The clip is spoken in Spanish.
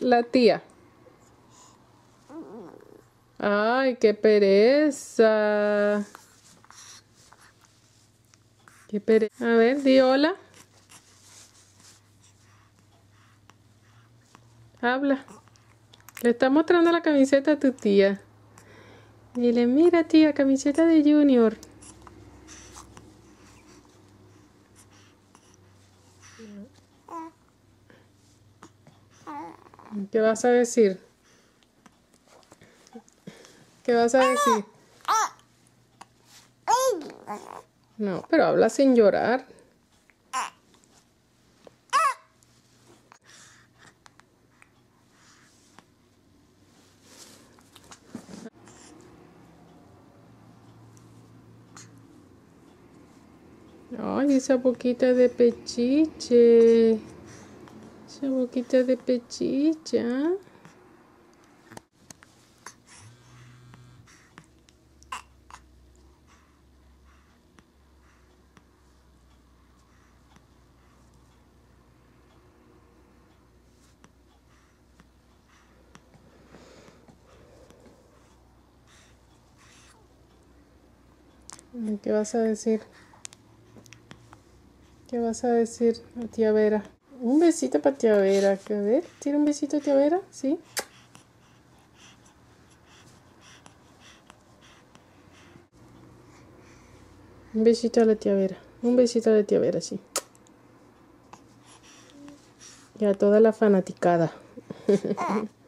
la tía. Ay, qué pereza. Qué pereza. A ver, di hola. Habla. Le está mostrando la camiseta a tu tía. Dile, mira tía, camiseta de Junior. ¿Qué vas a decir? ¿Qué vas a decir? No, pero habla sin llorar. Ay, esa boquita de pechiche. Esa boquita de pechiche. ¿ah? ¿Qué vas a decir? ¿Qué vas a decir tía Vera? Un besito para tía Vera. A ver, ¿tiene un besito tía Vera? ¿Sí? Un besito a la tía Vera. Un besito a la tía Vera, sí. Y a toda la fanaticada.